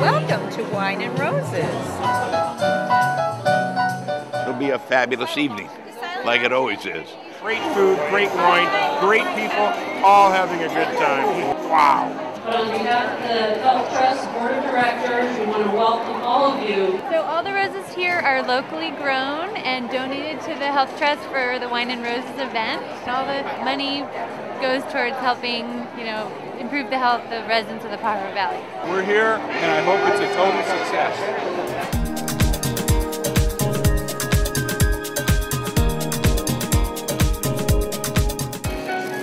Wine and Roses. It'll be a fabulous evening, like it always is. Great food, great wine, great people, all having a good time. Wow. But on behalf of the Health Trust Board of Directors, we want to welcome all of you. So all the roses here are locally grown and donated to the Health Trust for the Wine and Roses event. All the money goes towards helping, you know, improve the health of residents of the Pajaro Valley. We're here, and I hope it's a total success.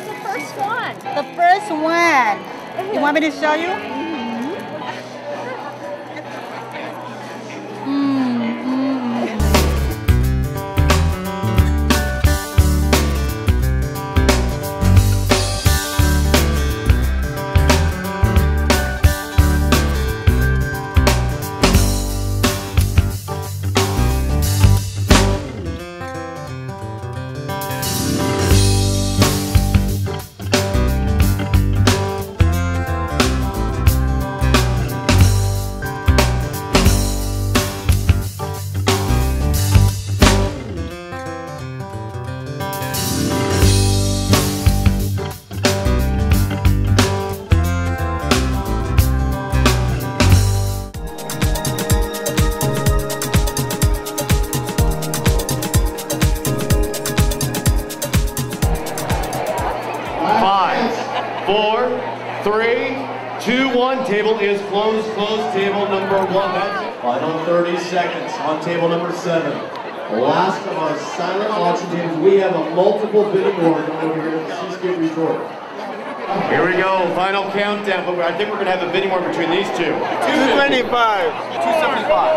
The First one. The first one. You want me to show you? Three, two, one. Table is closed. Closed table number one. That's final 30 seconds on table number seven. Last of our silent auction tables. We have a multiple bidding war going over here at the Seascape Resort. Here we go, final countdown, but I think we're gonna have a bidding war between these two. 225. 275.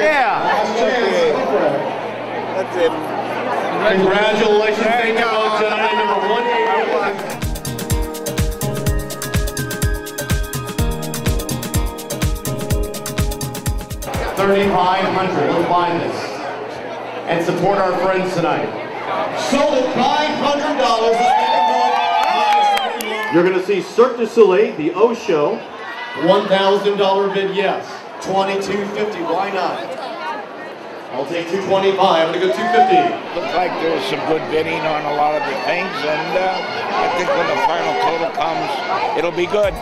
Yeah. That's it. Congratulations, thank you 3500. will find this. And support our friends tonight. So $500 is You're going to see Cirque du Soleil, the O Show. $1,000 bid, yes. 2250 why not? I'll take 225, I'm gonna go 250. Looks like there was some good bidding on a lot of the things, and uh, I think when the final total comes, it'll be good.